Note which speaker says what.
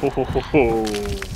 Speaker 1: Ho ho ho ho.